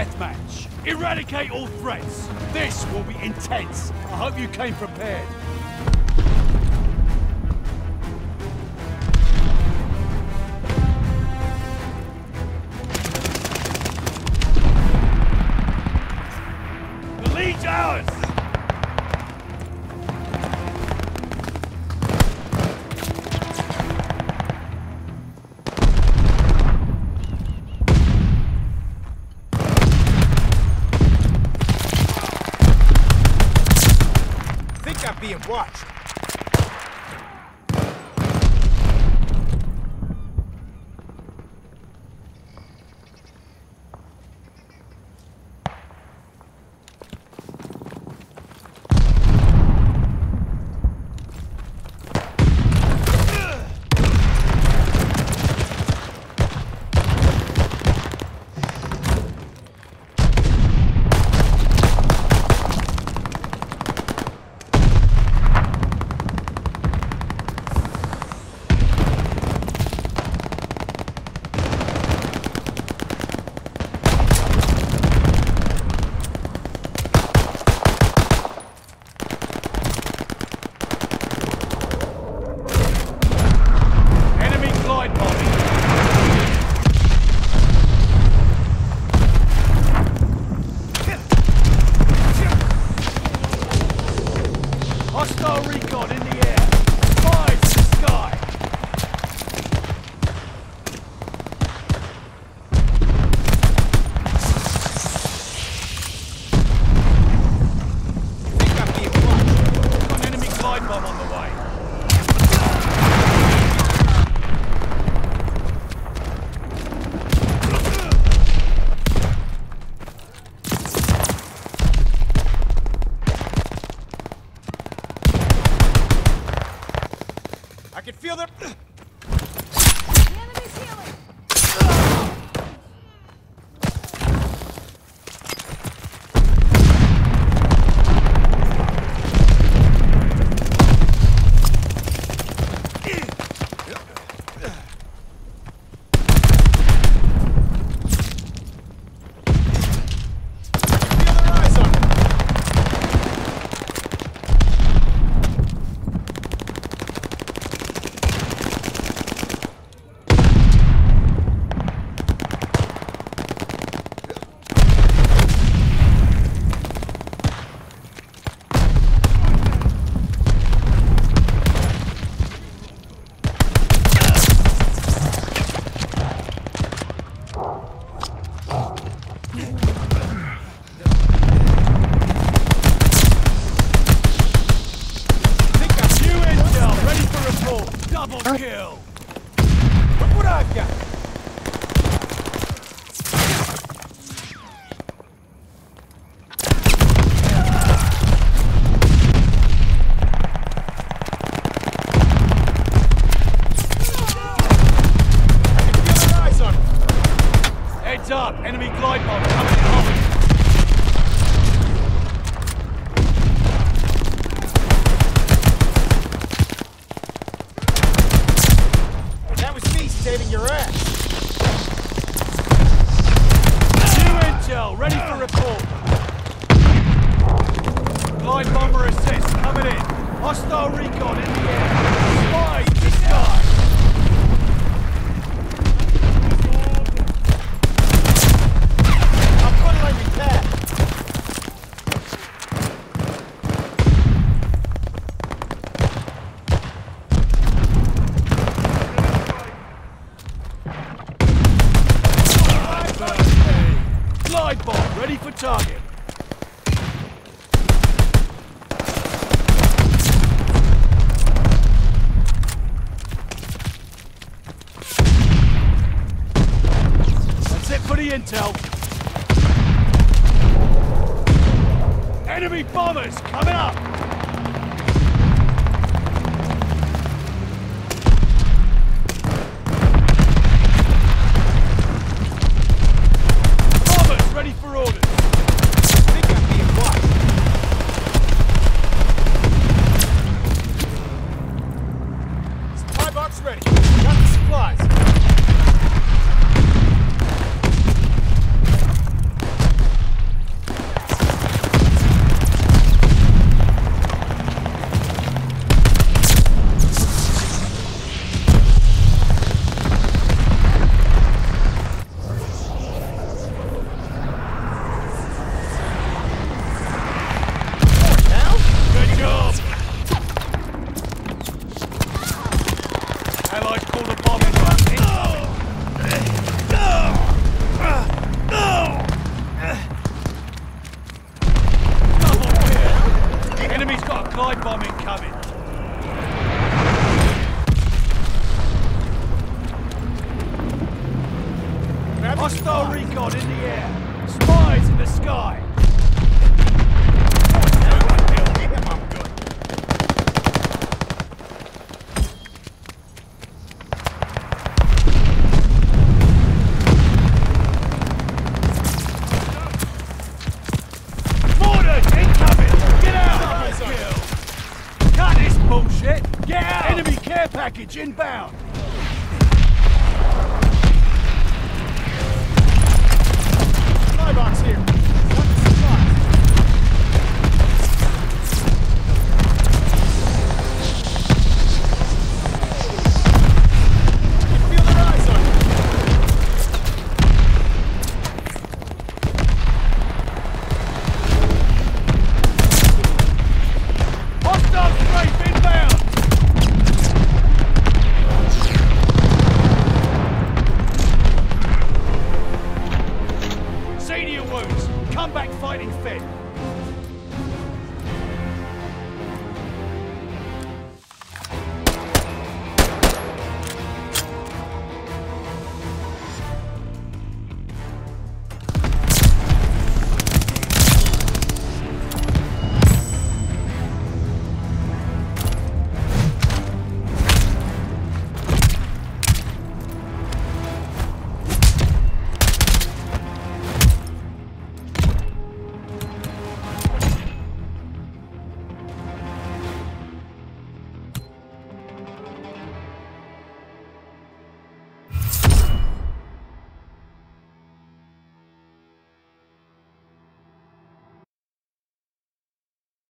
deathmatch. Eradicate all threats. This will be intense. I hope you came prepared. Being watched. Heads up, enemy glide bomb coming in hot. That was me saving your ass. New intel, ready for report. Glide bomber assist coming in. Hostile recon in the air. Spy to the sky. I'm funneling repair. Glide bomb ready for target. That's it for the intel. Enemy bombers coming up. Bombers ready for orders. I think I'm being watched. Supply box ready. Got the supplies. Recon in the air. Spies in the sky. Bullshit! Get out! Enemy care package inbound! Skybox here.